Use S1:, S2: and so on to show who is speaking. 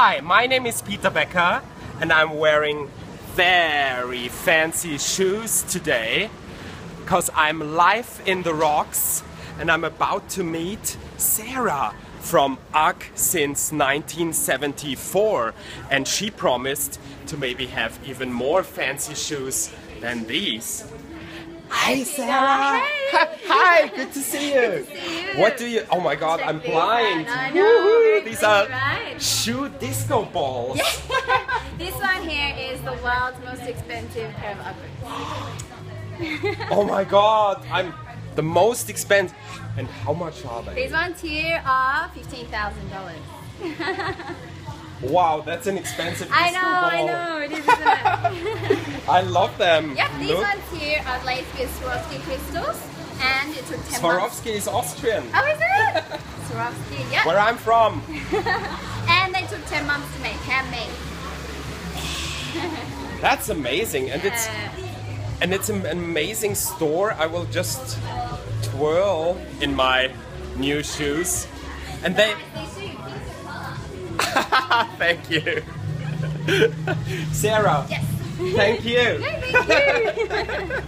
S1: Hi, my name is Peter Baecker and I'm wearing very fancy shoes today because I'm live in the rocks and I'm about to meet Sarah from UGG since 1974 and she promised to maybe have even more fancy shoes than these. Hi Sarah!
S2: Hey.
S1: Hi, good to see you.
S2: Good to see you.
S1: What do you? Oh my God, I'm blind.
S2: out. I know,
S1: These are
S2: right?
S1: Shoe disco balls.
S2: this one here is the world's most expensive pair of uppers.
S1: Oh my God, I'm the most expensive. And how much are they?
S2: These ones here are fifteen thousand dollars.
S1: Wow, that's an expensive
S2: I know, I know, it is, it?
S1: I love them.
S2: yep, these
S1: Look,
S2: ones here are laced with Swarovski crystals, and it took ten months.
S1: Swarovski is Austrian.
S2: Oh, is it? Swarovski, yep.
S1: Where I'm from.
S2: And they took ten months to make, handmade.
S1: That's amazing, and it's
S2: Uh,
S1: and it's an amazing store. I will just twirl in my new shoes, and they. Thank you, Sarah.
S2: Yes.
S1: Thank you.
S2: Thank you.